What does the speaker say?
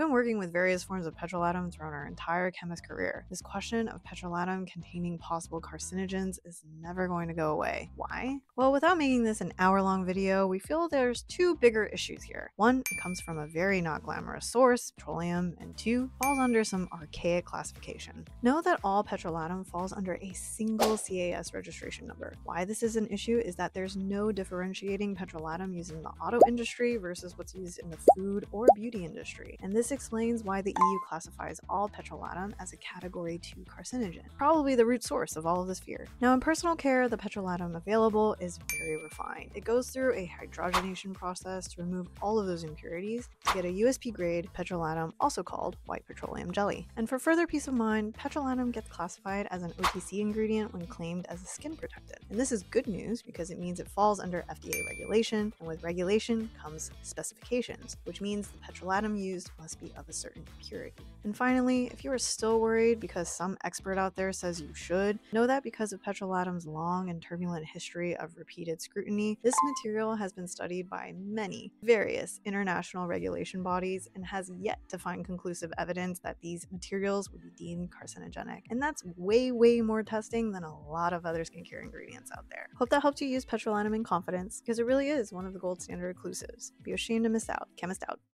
We've been working with various forms of petrolatum throughout our entire chemist career. This question of petrolatum containing possible carcinogens is never going to go away. Why? Well, without making this an hour long video, we feel there's two bigger issues here. One, it comes from a very not glamorous source, petroleum, and two, falls under some archaic classification. Know that all petrolatum falls under a single CAS registration number. Why this is an issue is that there's no differentiating petrolatum used in the auto industry versus what's used in the food or beauty industry. And this explains why the EU classifies all petrolatum as a category 2 carcinogen, probably the root source of all of this fear. Now, in personal care, the petrolatum available is very refined. It goes through a hydrogenation process to remove all of those impurities to get a USP grade petrolatum, also called white petroleum jelly. And for further peace of mind, petrolatum gets classified as an OTC ingredient when claimed as a skin protectant. And this is good news because it means it falls under FDA regulation, and with regulation comes specifications, which means the petrolatum used must be of a certain purity. And finally, if you are still worried because some expert out there says you should, know that because of petrolatum's long and turbulent history of repeated scrutiny, this material has been studied by many various international regulation bodies and has yet to find conclusive evidence that these materials would be deemed carcinogenic. And that's way, way more testing than a lot of other skincare ingredients out there. Hope that helped you use petrolatum in confidence because it really is one of the gold standard occlusives. Be ashamed to miss out. Chemist out.